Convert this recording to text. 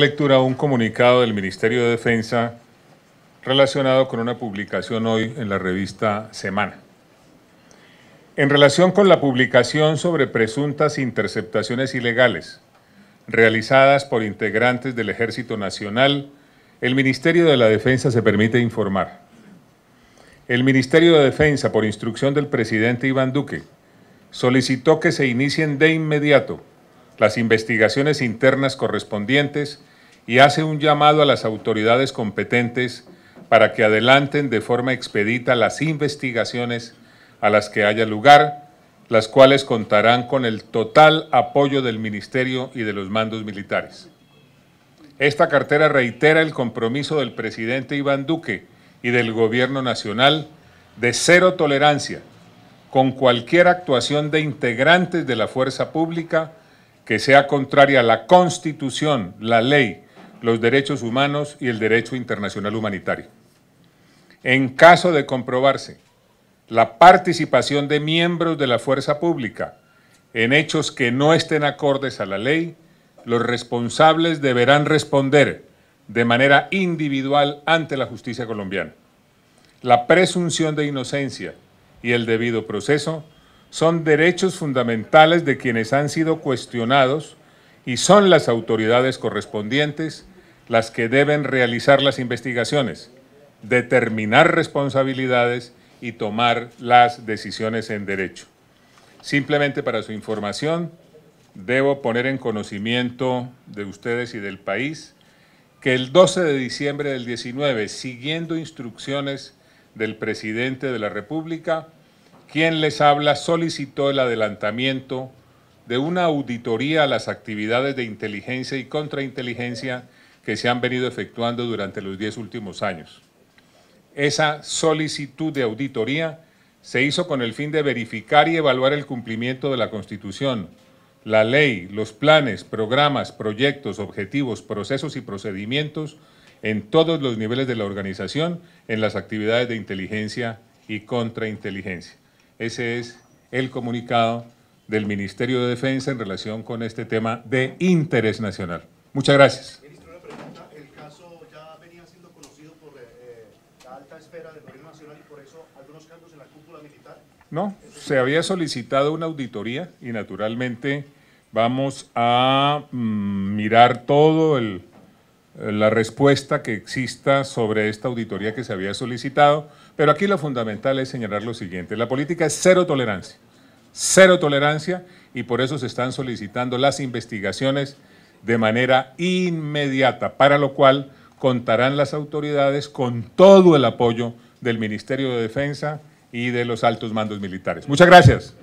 lectura a un comunicado del Ministerio de Defensa relacionado con una publicación hoy en la revista Semana. En relación con la publicación sobre presuntas interceptaciones ilegales realizadas por integrantes del Ejército Nacional, el Ministerio de la Defensa se permite informar. El Ministerio de Defensa, por instrucción del presidente Iván Duque, solicitó que se inicien de inmediato las investigaciones internas correspondientes y hace un llamado a las autoridades competentes para que adelanten de forma expedita las investigaciones a las que haya lugar, las cuales contarán con el total apoyo del Ministerio y de los mandos militares. Esta cartera reitera el compromiso del presidente Iván Duque y del Gobierno Nacional de cero tolerancia con cualquier actuación de integrantes de la fuerza pública que sea contraria a la Constitución, la ley, los derechos humanos y el derecho internacional humanitario. En caso de comprobarse la participación de miembros de la fuerza pública en hechos que no estén acordes a la ley, los responsables deberán responder de manera individual ante la justicia colombiana. La presunción de inocencia y el debido proceso son derechos fundamentales de quienes han sido cuestionados y son las autoridades correspondientes las que deben realizar las investigaciones, determinar responsabilidades y tomar las decisiones en derecho. Simplemente para su información, debo poner en conocimiento de ustedes y del país que el 12 de diciembre del 19, siguiendo instrucciones del presidente de la República, quien les habla solicitó el adelantamiento de una auditoría a las actividades de inteligencia y contrainteligencia que se han venido efectuando durante los diez últimos años. Esa solicitud de auditoría se hizo con el fin de verificar y evaluar el cumplimiento de la Constitución, la ley, los planes, programas, proyectos, objetivos, procesos y procedimientos en todos los niveles de la organización en las actividades de inteligencia y contrainteligencia. Ese es el comunicado del Ministerio de Defensa en relación con este tema de interés nacional. Muchas gracias. Ministro, una pregunta. ¿El caso ya venía siendo conocido por eh, la alta esfera del Gobierno Nacional y por eso algunos cargos en la cúpula militar? No, se había solicitado una auditoría y naturalmente vamos a mm, mirar todo el, la respuesta que exista sobre esta auditoría que se había solicitado, pero aquí lo fundamental es señalar lo siguiente, la política es cero tolerancia, cero tolerancia y por eso se están solicitando las investigaciones de manera inmediata, para lo cual contarán las autoridades con todo el apoyo del Ministerio de Defensa y de los altos mandos militares. Muchas gracias.